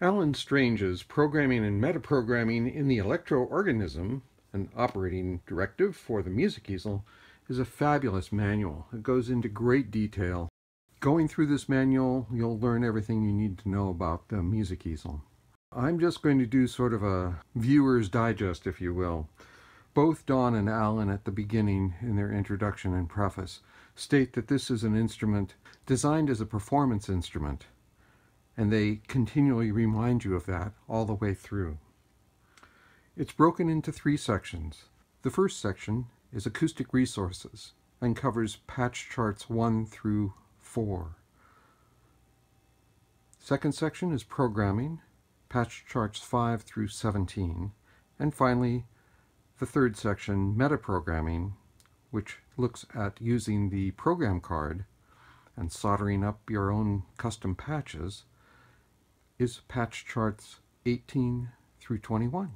Allen Strange's Programming and Metaprogramming in the Electroorganism, an operating directive for the music easel, is a fabulous manual. It goes into great detail. Going through this manual, you'll learn everything you need to know about the music easel. I'm just going to do sort of a viewer's digest, if you will. Both Don and Allen at the beginning in their introduction and preface state that this is an instrument designed as a performance instrument and they continually remind you of that all the way through. It's broken into three sections. The first section is acoustic resources and covers patch charts 1 through 4. Second section is programming, patch charts 5 through 17. And finally, the third section, metaprogramming, which looks at using the program card and soldering up your own custom patches is patch charts 18 through 21.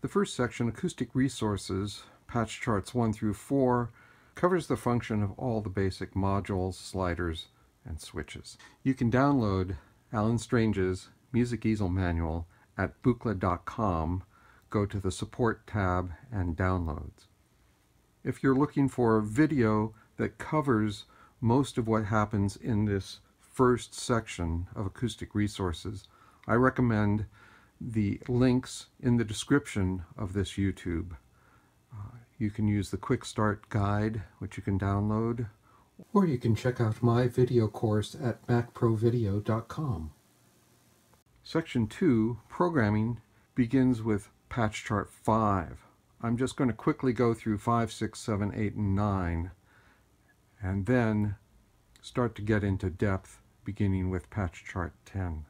The first section, Acoustic Resources, patch charts 1 through 4, covers the function of all the basic modules, sliders, and switches. You can download Allen Strange's Music Easel Manual at buchla.com, go to the Support tab and Downloads. If you're looking for a video that covers most of what happens in this first section of acoustic resources, I recommend the links in the description of this YouTube. Uh, you can use the Quick Start Guide, which you can download, or you can check out my video course at macprovideo.com. Section 2, Programming, begins with patch chart 5. I'm just going to quickly go through 5, 6, 7, 8, and 9, and then start to get into depth beginning with patch chart 10.